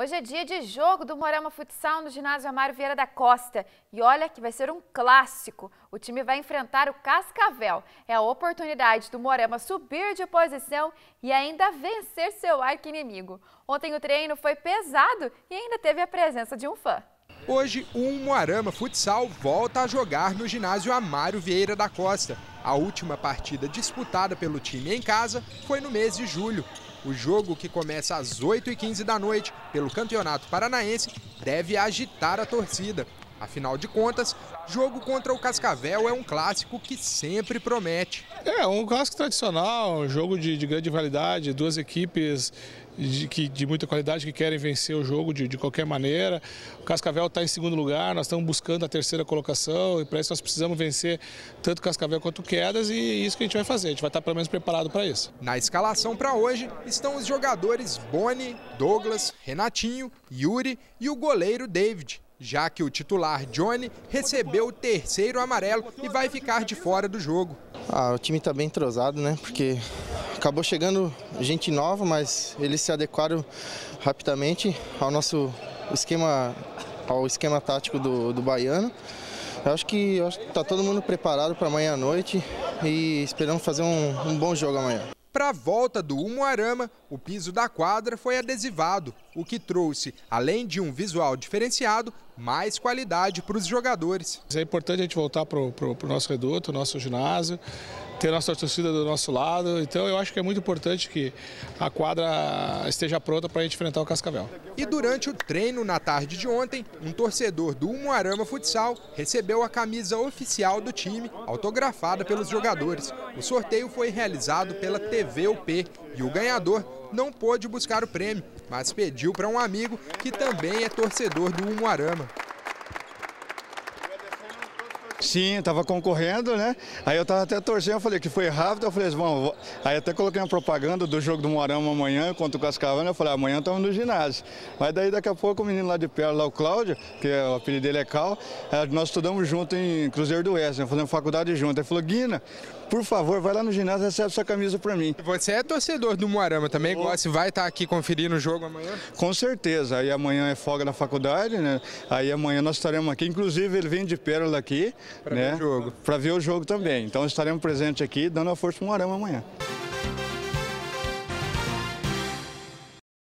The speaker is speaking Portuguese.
Hoje é dia de jogo do Morama Futsal no ginásio Amário Vieira da Costa. E olha que vai ser um clássico. O time vai enfrentar o Cascavel. É a oportunidade do Morama subir de posição e ainda vencer seu arqui-inimigo. Ontem o treino foi pesado e ainda teve a presença de um fã. Hoje, o Umuarama Futsal volta a jogar no ginásio Amário Vieira da Costa. A última partida disputada pelo time em casa foi no mês de julho. O jogo, que começa às 8h15 da noite pelo Campeonato Paranaense, deve agitar a torcida. Afinal de contas, jogo contra o Cascavel é um clássico que sempre promete. É, um clássico tradicional, um jogo de, de grande validade, duas equipes de, que, de muita qualidade que querem vencer o jogo de, de qualquer maneira. O Cascavel está em segundo lugar, nós estamos buscando a terceira colocação e para isso nós precisamos vencer tanto o Cascavel quanto o Quedas e é isso que a gente vai fazer, a gente vai estar pelo menos preparado para isso. Na escalação para hoje estão os jogadores Boni, Douglas, Renatinho, Yuri e o goleiro David já que o titular Johnny recebeu o terceiro amarelo e vai ficar de fora do jogo. Ah, o time está bem entrosado, né? Porque acabou chegando gente nova, mas eles se adequaram rapidamente ao nosso esquema, ao esquema tático do, do baiano. Eu acho que está todo mundo preparado para amanhã à noite e esperamos fazer um, um bom jogo amanhã. Para a volta do Umuarama, o piso da quadra foi adesivado, o que trouxe, além de um visual diferenciado, mais qualidade para os jogadores. É importante a gente voltar para o nosso reduto, nosso ginásio, ter a nossa torcida do nosso lado. Então eu acho que é muito importante que a quadra esteja pronta para a gente enfrentar o Cascavel. E durante o treino na tarde de ontem, um torcedor do Umuarama Futsal recebeu a camisa oficial do time, autografada pelos jogadores. O sorteio foi realizado pela TV UP e o ganhador não pôde buscar o prêmio, mas pediu para um amigo que também é torcedor do Umuarama. Sim, estava concorrendo, né? Aí eu estava até torcendo, eu falei que foi rápido, eu falei bom, aí até coloquei uma propaganda do jogo do Moarama amanhã contra o Cascavel, eu falei, amanhã estamos no ginásio. Mas daí daqui a pouco o menino lá de perto, lá o Cláudio, que é, o apelido dele é Cal, é, nós estudamos junto em Cruzeiro do Oeste, né? fazendo faculdade junto. Ele falou, Guina, por favor, vai lá no ginásio e recebe sua camisa para mim. Você é torcedor do Moarama também, oh. gosta, vai estar tá aqui conferindo o jogo amanhã? Com certeza, aí amanhã é folga na faculdade, né? Aí amanhã nós estaremos aqui, inclusive ele vem de Pérola aqui, para né? ver o jogo. Para ver o jogo também. Então estaremos presentes aqui, dando a força para o Moarama amanhã.